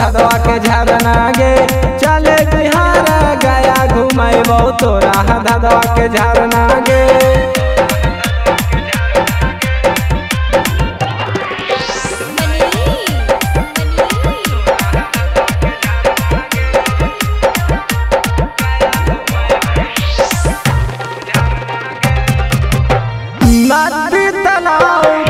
धदवा के झरना गे चले बिहार गया घुमैबो तोरा धदवा के झरना गे तालाब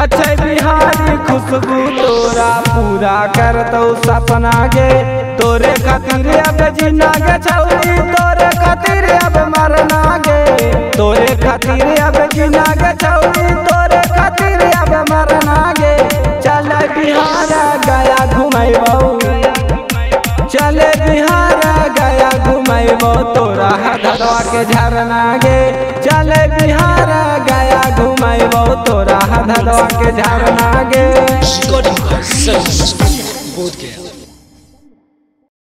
अच्छे बिहारी खुशबू तोरा पूरा करतौ सपना गे तोरे खातिर अब जीना गे छौरी तोरे खातिर अब मरना गे तोरे खातिर अब जीना गे छौरी तोरे खातिर अब मरना गे चल बिहार गया घुमैबौ चले बिहार गया घुमैबो तोरा धदवा के झरना गे चले बिहार तोरा हाथ के झारना गे गया